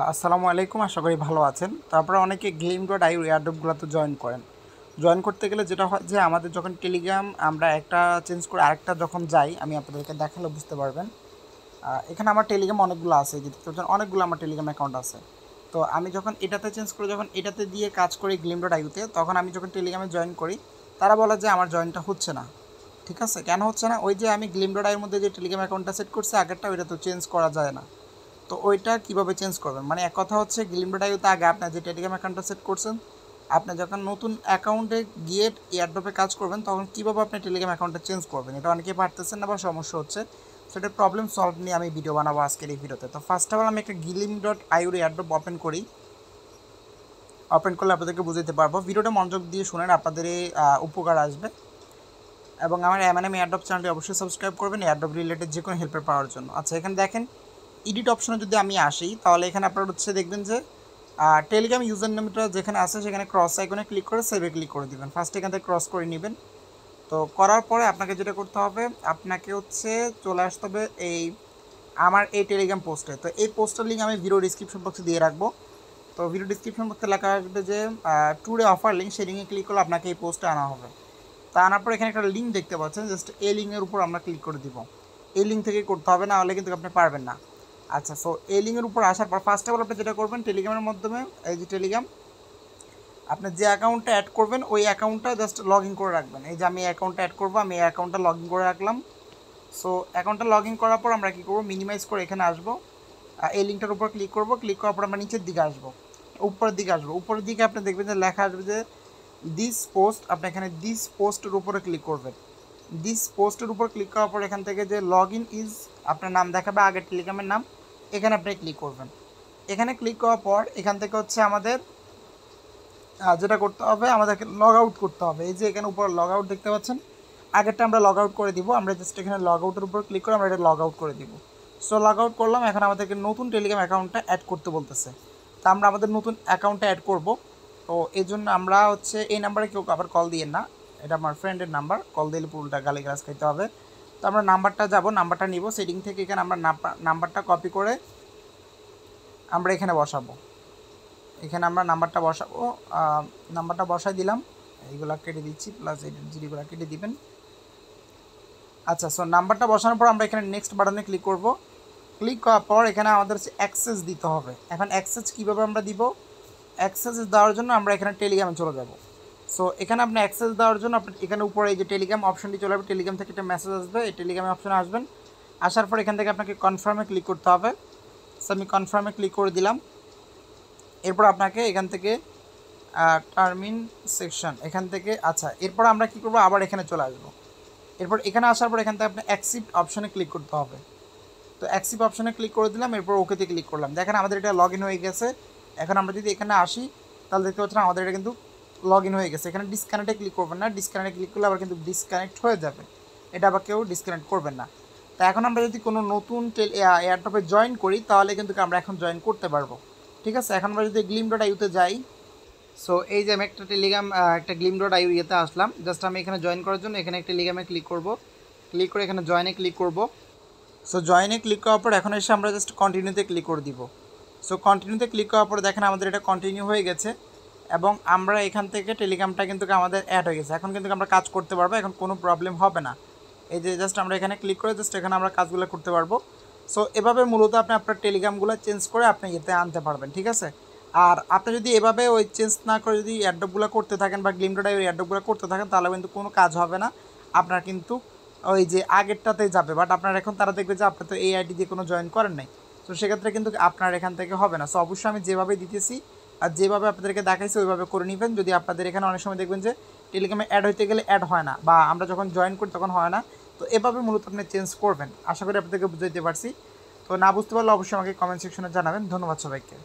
আসসালামু আলাইকুম, আশা করি ভালো আছেন। তারপরে অনেকে গেম ডট আই এয়ারড্রপগুলোতে জয়েন করেন। জয়েন করতে গেলে যেটা হয় যে আমাদের যখন টেলিগ্রাম আমরা একটা চেঞ্জ করে আরেকটা যখন যাই, আমি আপনাদেরকে দেখালে বুঝতে পারবেন। এখানে আমার টেলিগ্রাম অনেকগুলো আছে দেখতে পাচ্ছেন অনেকগুলো আমার টেলিগ্রাম অ্যাকাউন্ট আছে। তো আমি যখন এটাতে চেঞ্জ করে, যখন এটাতে দিয়ে কাজ করি গ্লিম ডট আইউতে তখন আমি যখন টেলিগ্রামে জয়েন করি, তারা বলে যে আমার জয়েনটা হচ্ছে না। ঠিক আছে? কেন হচ্ছে না? ওই যে আমি গ্লিম ডট আইয়ের মধ্যে যে টেলিগ্রাম অ্যাকাউন্টটা সেট করছি, আগেরটা ওইটা তো চেঞ্জ করা যায় না। তো ওইটা কীভাবে চেঞ্জ করবেন? মানে এক কথা হচ্ছে গ্লিমডাইতে আগে আপনার যে টেলিগ্রাম অ্যাকাউন্টটা সেট করছেন, আপনি যখন নতুন অ্যাকাউন্টে গিয়ে এয়ারড্রপে কাজ করবেন, তখন কীভাবে আপনি টেলিগ্রাম অ্যাকাউন্টটা চেঞ্জ করবেন? এটা অনেকেই পারতেছেন না বা সমস্যা হচ্ছে। সেটার প্রবলেম সলভ নিয়ে আমি ভিডিও বানাবো আজকের এই ভিডিওতে। তো ফার্স্ট অফ অল আমি একটা গিলিম ডট আইউর এয়ারড্রপ ওপেন করি। ওপেন করলে আপনাদেরকে বুঝতে পারব। ভিডিওটা মনোযোগ দিয়ে শুনেন, আপনাদের উপকার আসবে। এবং আমার এমএনএম এয়ারড্রপ চ্যানেলটি অবশ্যই সাবস্ক্রাইব করবেন এয়ারড্রপ রিলেটেড যে কোনো হেল্পের পাওয়ার জন্য। আচ্ছা এখানে দেখেন এডিট অপশনে যদি আমি আসি, তাহলে এখানে আপনারা হচ্ছে দেখবেন যে টেলিগ্রাম ইউজার নেমটা যেখানে আছে, সেখানে ক্রস আইকনে ক্লিক করে সেভে ক্লিক করে দিবেন। ফার্স্ট এখান থেকে ক্রস করে নেবেন। তো করার পরে আপনাকে যেটা করতে হবে, আপনাকে হচ্ছে চলে আসতে হবে এই আমার এই টেলিগ্রাম পোস্টে তো এই পোস্টের লিঙ্ক আমি ভিডিও ডিসক্রিপশন বক্সে দিয়ে রাখব। তো ভিডিও ডিসক্রিপশন বক্সে লেখা আসবে যে টুডে অফার লিঙ্ক সেই লিঙ্কে ক্লিক করলে আপনাকে এই পোস্টে আনা হবে। তা আনার পর এখানে একটা লিঙ্ক দেখতে পাচ্ছেন জাস্ট এই লিঙ্কের উপর আমরা ক্লিক করে দিব। এই লিঙ্ক থেকে করতে হবে, না হলে কিন্তু আপনি পারবেন না। আচ্ছা সো এই লিঙ্কের উপর আসার পর ফার্স্ট অফ অল আপনি যেটা করবেন টেলিগ্রামের মাধ্যমে, এই যে টেলিগ্রাম আপনি যে অ্যাকাউন্টটা অ্যাড করবেন, ওই অ্যাকাউন্টটা জাস্ট লগ ইন করে রাখবেন। এই যে আমি অ্যাকাউন্টটা অ্যাড করব, আমি এই অ্যাকাউন্টটা লগ ইন করে রাখলাম। সো অ্যাকাউন্টটা লগ ইন করার পর আমরা কী করব মিনিমাইজ করে এখানে আসব। এই লিঙ্কটার উপর ক্লিক করব ক্লিক করার পর আমরা নিচের দিকে আসব, উপরের দিকে আসব। উপরের দিকে আপনি দেখবেন যে লেখা আসবে যে দিস পোস্ট আপনি এখানে দিস পোস্টের উপরে ক্লিক করবেন। দিস পোস্টের উপর ক্লিক করার পর এখান থেকে যে লগ ইন ইজ আপনার নাম দেখাবে আগের টেলিগ্রামের নাম। এখানে আপনি ক্লিক করবেন। এখানে ক্লিক করার পর এখান থেকে হচ্ছে আমাদের যেটা করতে হবে, আমাদেরকে লগ আউট করতে হবে। এই যে এখানে উপর লগ আউট দেখতে পাচ্ছেন, আগেরটা আমরা লগ আউট করে দিব। আমরা জাস্ট এখানে লগ আউটের উপর ক্লিক করে আমরা এটা লগ আউট করে দিব। সো লগ আউট করলাম, এখন আমাদেরকে নতুন টেলিগ্রাম অ্যাকাউন্টটা অ্যাড করতে বলতেছে। তা আমরা আমাদের নতুন অ্যাকাউন্টটা অ্যাড করব। তো, এই জন্য আমরা হচ্ছে, এই নাম্বারে কেউ আবার কল দিয়ে না। এটা আমার ফ্রেন্ডের নাম্বার কল দিলে পুরোটা গালি গাছ খাইতে হবে। তো আমরা নাম্বারটা যাব, নাম্বারটা নিব, সেটিং থেকে এখানে আমরা নাম্বারটা কপি করে আমরা এখানে বসাবো। এখানে আমরা নাম্বারটা বসাবো নাম্বারটা বসাই দিলাম, এইগুলা কেটে দিচ্ছি প্লাস এই জিডিগুলো কেটে দিবেন। আচ্ছা সো নাম্বারটা বসানোর পর আমরা এখানে নেক্সট বাটনে ক্লিক করব। ক্লিক করার পর এখানে আমাদের হচ্ছে অ্যাক্সেস দিতে হবে। এখন অ্যাক্সেস কীভাবে আমরা দিব? অ্যাক্সেস দেওয়ার জন্য আমরা এখানে টেলিগ্রামে চলে যাব। সো এখানে আপনি অ্যাক্সেস দেওয়ার জন্য আপনি এখানে উপরে এই যে টেলিগ্রাম অপশনটি চলে যাবে টেলিগ্রাম থেকে একটা মেসেজ আসবে, এই টেলিগ্রামে অপশনে আসবেন। আসার পর এখান থেকে আপনাকে কনফার্মে ক্লিক করতে হবে। সো আমি কনফার্মে ক্লিক করে দিলাম। এরপর আপনাকে এখান থেকে টার্মিন সেকশন এখান থেকে আচ্ছা এরপর আমরা কি করব? আবার এখানে চলে আসব। এরপর এখানে আসার পর এখান থেকে আপনি অ্যাকসিপ্ট অপশনে ক্লিক করতে হবে। তো অ্যাকসিপ্ট অপশনে ক্লিক করে দিলাম, এরপর ওকেতে ক্লিক করলাম। দেখেন আমাদের এটা লগ হয়ে গেছে। এখন আমরা যদি এখানে আসি, তাহলে দেখতে পাচ্ছেন আমাদের এটা কিন্তু লগ ইন হয়ে গেছে, এখানে ডিসকানেক্টে ক্লিক করবেন না ডিসকানেক্টে ক্লিক করলে আবার কিন্তু ডিসকানেক্ট হয়ে যাবে। এটা আবার কেউ ডিসকানেক্ট করবেন না। তা এখন আমরা যদি কোনো নতুন এয়ারটপে জয়েন করি, তাহলে কিন্তু আমরা এখন জয়েন করতে পারব। ঠিক আছে? এখন আমরা যদি গ্লিম ডট আইউতে যাই সো এই যে আমি একটা টেলিগ্রাম একটা গ্লিম ডট আইউ ইয়েতে আসলাম জাস্ট আমি এখানে জয়েন করার জন্য এখানে একটা টেলিগ্রামে ক্লিক করব। ক্লিক করে এখানে জয়েনে ক্লিক করব। সো জয়েনে ক্লিক করার পর এখন এসে আমরা জাস্ট কন্টিনিউতে ক্লিক করে দিব। সো কন্টিনিউতে ক্লিক করার পর দেখেন আমাদের এটা কন্টিনিউ হয়ে গেছে। এবং আমরা এখান থেকে টেলিগ্রামটা কিন্তু আমাদের অ্যাড হয়ে গেছে। এখন কিন্তু আমরা কাজ করতে পারব, এখন কোনো প্রবলেম হবে না। এই যে জাস্ট আমরা এখানে ক্লিক করে জাস্ট এখানে আমরা কাজগুলো করতে পারব। সো এভাবে মূলত আপনি আপনার টেলিগ্রামগুলো চেঞ্জ করে আপনি এতে আনতে পারবেন, ঠিক আছে? আর আপনি যদি এভাবে ওই চেঞ্জ না করে যদি অ্যাডপগুলো করতে থাকেন বা গ্লিম ডোডাই ওই অ্যাডপগুলো করতে থাকেন, তাহলে কিন্তু কোনো কাজ হবে না। আপনার কিন্তু ওই যে আগেরটাতে যাবে বাট আপনার এখন তারা দেখবে যে আপনি তো এই আইডি দিয়ে কোনো জয়েন করেন নাই। তো সেক্ষেত্রে কিন্তু আপনার এখান থেকে হবে না। সো অবশ্যই আমি যেভাবে দিতেছি আর যেভাবে আপনাদেরকে দেখাইছে, ওইভাবে করে নেবেন। যদি আপনাদের এখানে অনেক সময় দেখবেন যে টেলিগ্রামে অ্যাড হইতে গেলে অ্যাড হয় না বা আমরা যখন জয়েন করি তখন হয় না, তো এভাবে মূলত আপনি চেঞ্জ করবেন। আশা করি আপনাদেরকে বুঝাইতে পারছি। তো না বুঝতে পারলে অবশ্যই আমাকে কমেন্ট সেকশনে জানাবেন। ধন্যবাদ সবাইকে।